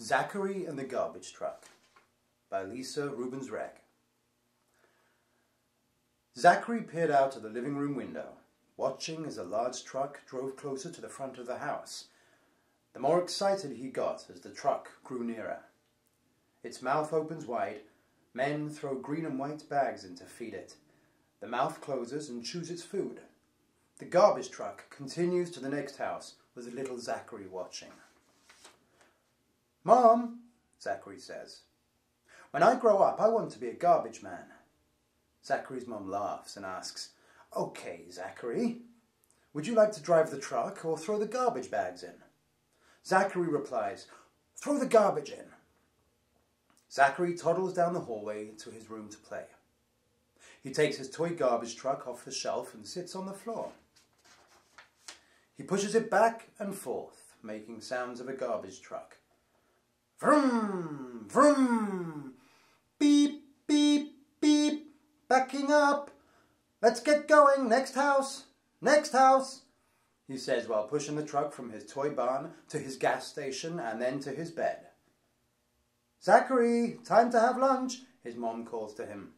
Zachary and the Garbage Truck by Lisa Rubens Wragg. Zachary peered out of the living room window, watching as a large truck drove closer to the front of the house. The more excited he got as the truck grew nearer. Its mouth opens wide. Men throw green and white bags in to feed it. The mouth closes and chews its food. The garbage truck continues to the next house with little Zachary watching. Mom, Zachary says, when I grow up, I want to be a garbage man. Zachary's mom laughs and asks, Okay, Zachary, would you like to drive the truck or throw the garbage bags in? Zachary replies, Throw the garbage in. Zachary toddles down the hallway to his room to play. He takes his toy garbage truck off the shelf and sits on the floor. He pushes it back and forth, making sounds of a garbage truck. Vroom, vroom, beep, beep, beep, backing up. Let's get going, next house, next house, he says while pushing the truck from his toy barn to his gas station and then to his bed. Zachary, time to have lunch, his mom calls to him.